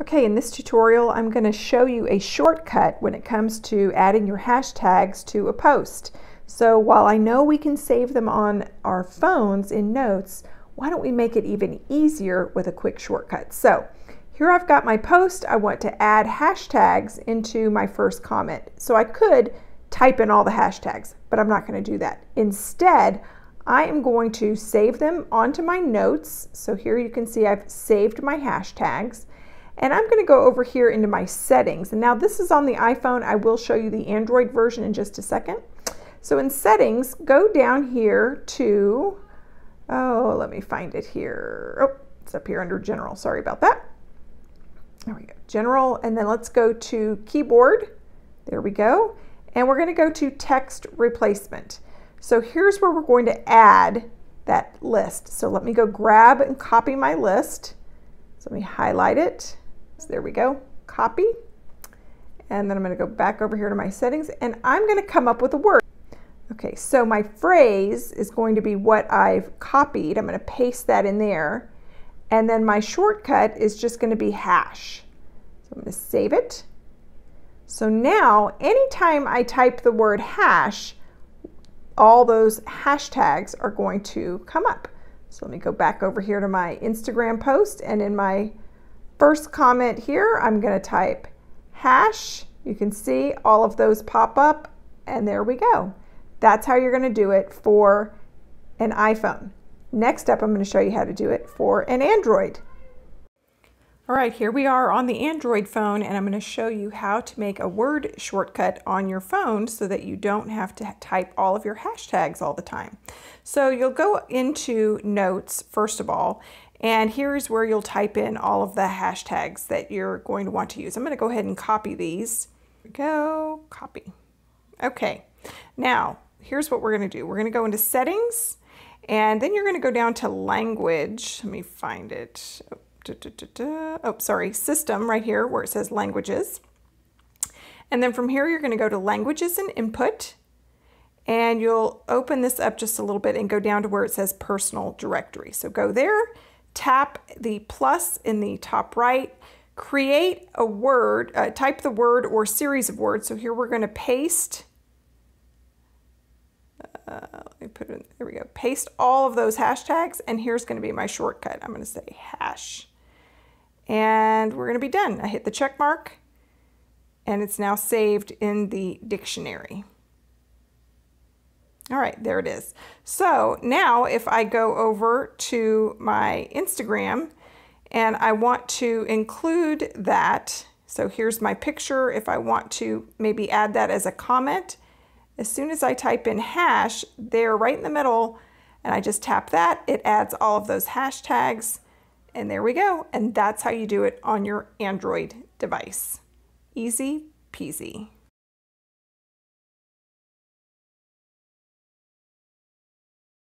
Okay, in this tutorial I'm going to show you a shortcut when it comes to adding your hashtags to a post. So while I know we can save them on our phones in notes, why don't we make it even easier with a quick shortcut? So here I've got my post. I want to add hashtags into my first comment. So I could type in all the hashtags, but I'm not going to do that. Instead, I am going to save them onto my notes. So here you can see I've saved my hashtags. And I'm going to go over here into my settings. And now this is on the iPhone. I will show you the Android version in just a second. So in settings, go down here to, oh, let me find it here. Oh, it's up here under general. Sorry about that. There we go. General. And then let's go to keyboard. There we go. And we're going to go to text replacement. So here's where we're going to add that list. So let me go grab and copy my list. So let me highlight it so there we go, copy. And then I'm gonna go back over here to my settings and I'm gonna come up with a word. Okay, so my phrase is going to be what I've copied. I'm gonna paste that in there. And then my shortcut is just gonna be hash. So I'm gonna save it. So now, anytime I type the word hash, all those hashtags are going to come up. So let me go back over here to my Instagram post and in my First comment here, I'm going to type hash. You can see all of those pop up and there we go. That's how you're going to do it for an iPhone. Next up, I'm going to show you how to do it for an Android. All right, here we are on the Android phone and I'm going to show you how to make a word shortcut on your phone so that you don't have to type all of your hashtags all the time. So you'll go into notes first of all and here's where you'll type in all of the hashtags that you're going to want to use. I'm going to go ahead and copy these. Here we go, copy. Okay, now here's what we're going to do. We're going to go into settings and then you're going to go down to language. Let me find it. Oh, da, da, da, oh, sorry, system right here where it says languages. And then from here, you're going to go to languages and input and you'll open this up just a little bit and go down to where it says personal directory. So go there tap the plus in the top right, create a word, uh, type the word or series of words. So here we're going to paste, uh, let me put it, there we go, paste all of those hashtags, and here's going to be my shortcut. I'm going to say hash. And we're going to be done. I hit the check mark, and it's now saved in the dictionary. All right, there it is. So now if I go over to my Instagram and I want to include that, so here's my picture. If I want to maybe add that as a comment, as soon as I type in hash, there right in the middle, and I just tap that, it adds all of those hashtags, and there we go. And that's how you do it on your Android device. Easy peasy.